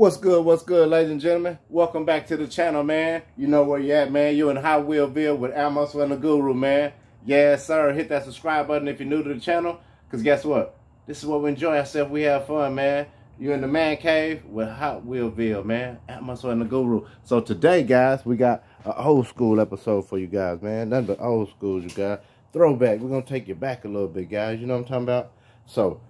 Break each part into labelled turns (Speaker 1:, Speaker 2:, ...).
Speaker 1: What's good? What's good, ladies and gentlemen? Welcome back to the channel, man. You know where you at, man. You in Hot Wheelville with Amos and the Guru, man. Yes, sir. Hit that subscribe button if you're new to the channel. Because guess what? This is what we enjoy ourselves. We have fun, man. You're in the man cave with Hot Wheelville, man. Amos and the Guru. So today, guys, we got an old school episode for you guys, man. None but old school, you guys. Throwback. We're going to take you back a little bit, guys. You know what I'm talking about? So,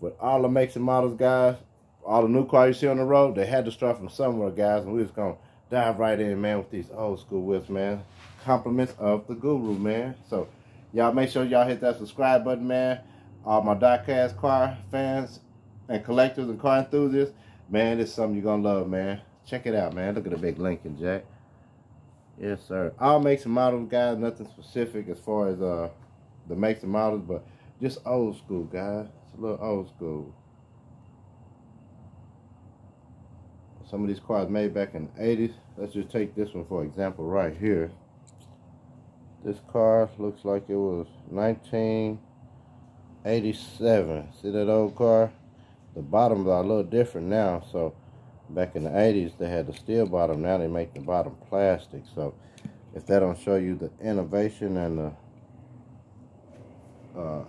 Speaker 1: with all the makes and models, guys, all the new cars you see on the road, they had to start from somewhere, guys, and we're just gonna dive right in, man, with these old school whips, man. Compliments of the guru, man. So y'all make sure y'all hit that subscribe button, man. All my diecast car fans and collectors and car enthusiasts, man, this is something you're gonna love, man. Check it out, man. Look at the big Lincoln, Jack. Yes, sir. All makes and models, guys. Nothing specific as far as uh the makes and models, but just old school, guys. It's a little old school. Some of these cars made back in the 80s. Let's just take this one for example right here. This car looks like it was 1987. See that old car? The bottoms are a little different now. So back in the 80s, they had the steel bottom. Now they make the bottom plastic. So if that don't show you the innovation and the uh,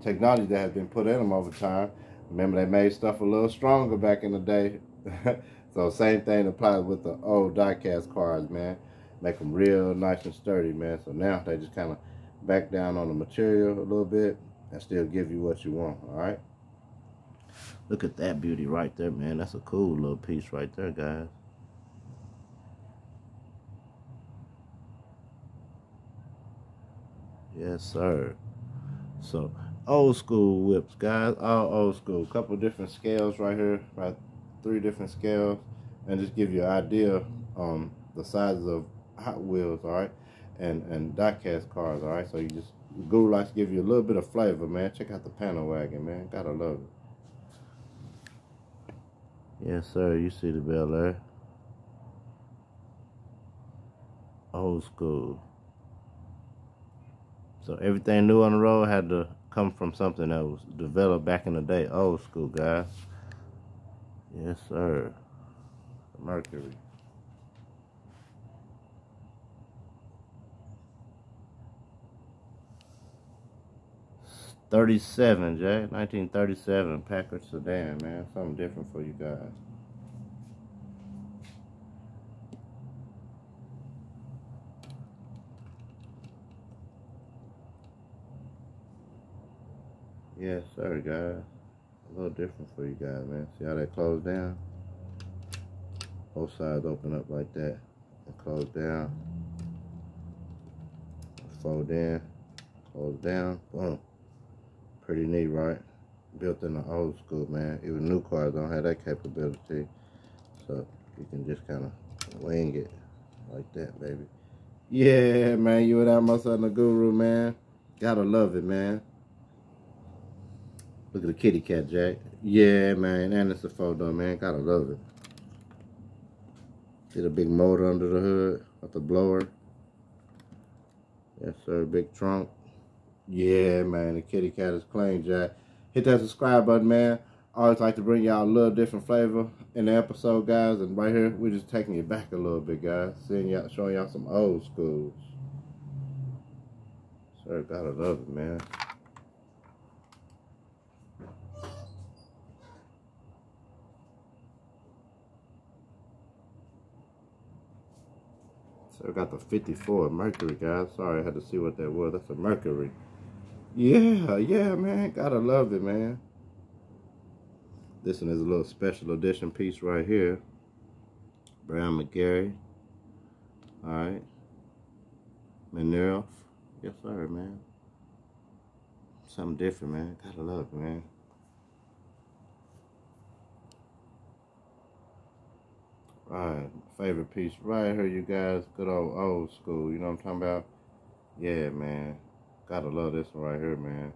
Speaker 1: technology that has been put in them over time, remember they made stuff a little stronger back in the day. So same thing applies with the old diecast cars, man. Make them real nice and sturdy, man. So now they just kind of back down on the material a little bit and still give you what you want, all right? Look at that beauty right there, man. That's a cool little piece right there, guys. Yes, sir. So, old school whips, guys. All old school. Couple different scales right here, right three different scales and just give you an idea um the sizes of Hot Wheels, all right, and and diecast cars, all right. So you just Guru likes to give you a little bit of flavor, man. Check out the panel wagon, man. Gotta love it. Yes, sir. You see the Bel Air. Old school. So everything new on the road had to come from something that was developed back in the day. Old school, guys. Yes, sir. Mercury. Thirty-seven, Jay. Nineteen thirty-seven Packard sedan, man. Something different for you guys. Yes, sir, guys a little different for you guys, man. See how that closed down? Both sides open up like that and close down. Fold in, close down, boom. Pretty neat, right? Built in the old school, man. Even new cars don't have that capability. So you can just kind of wing it like that, baby. Yeah, man, you I must have the guru, man. Gotta love it, man. Look at the kitty cat, Jack. Yeah, man. And it's a photo, man. Gotta love it. See the big motor under the hood of the blower. Yes, sir. Big trunk. Yeah, man. The kitty cat is clean, Jack. Hit that subscribe button, man. Always like to bring y'all a little different flavor in the episode, guys. And right here, we're just taking it back a little bit, guys. Seeing y'all, showing y'all some old schools. Sir, gotta love it, man. I got the 54 Mercury, guys. Sorry, I had to see what that was. That's a Mercury. Yeah, yeah, man. Gotta love it, man. This one is a little special edition piece right here. Brown McGarry. Alright. Minerva. Yes, sir, man. Something different, man. Gotta love it, man. Alright, favorite piece right here, you guys. Good old old school. You know what I'm talking about? Yeah, man. Gotta love this one right here, man.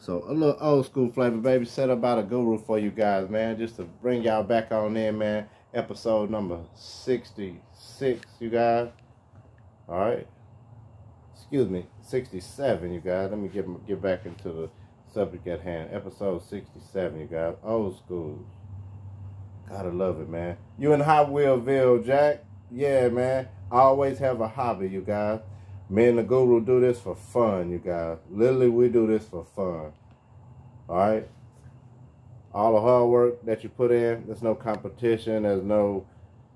Speaker 1: So a little old school flavor, baby. Set up by the guru for you guys, man. Just to bring y'all back on in, man. Episode number 66, you guys. Alright. Excuse me, 67, you guys. Let me get get back into the subject at hand. Episode 67, you guys. Old school. Gotta love it, man. You in Hot Wheelville, Jack? Yeah, man. I always have a hobby, you guys. Me and the guru do this for fun, you guys. Literally, we do this for fun. All right? All the hard work that you put in, there's no competition. There's no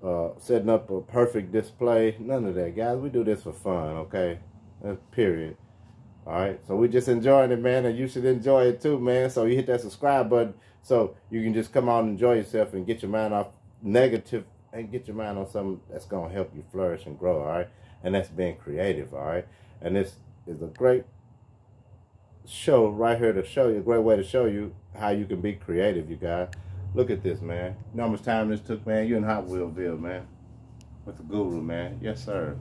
Speaker 1: uh, setting up a perfect display. None of that, guys. We do this for fun, okay? That's period. All right, so we're just enjoying it, man, and you should enjoy it too, man. So you hit that subscribe button so you can just come out and enjoy yourself and get your mind off negative and get your mind on something that's gonna help you flourish and grow. All right, and that's being creative. All right, and this is a great show right here to show you a great way to show you how you can be creative. You guys, look at this, man. You know how much time this took, man. You in Hot Wheelville, man, with the guru, man. Yes, sir.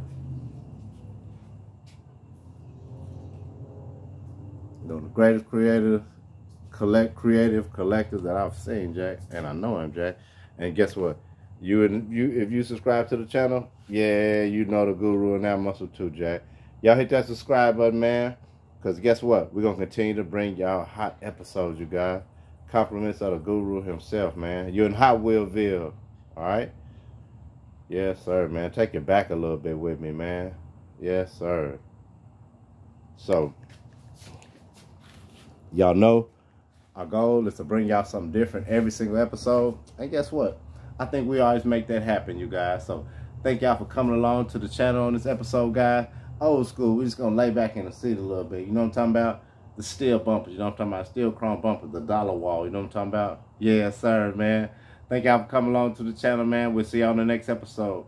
Speaker 1: You know, the greatest creative, collect creative collectors that I've seen, Jack, and I know him, Jack. And guess what? You and you, if you subscribe to the channel, yeah, you know the guru and that muscle too, Jack. Y'all hit that subscribe button, man. Cause guess what? We're gonna continue to bring y'all hot episodes, you guys. Compliments of the guru himself, man. You're in Hot Wheelville, all right? Yes, sir, man. Take it back a little bit with me, man. Yes, sir. So, Y'all know our goal is to bring y'all something different every single episode. And guess what? I think we always make that happen, you guys. So thank y'all for coming along to the channel on this episode, guys. Old school. We're just to lay back in the seat a little bit. You know what I'm talking about? The steel bumpers. You know what I'm talking about? Steel chrome bumpers. The dollar wall. You know what I'm talking about? Yeah, sir, man. Thank y'all for coming along to the channel, man. We'll see y'all on the next episode.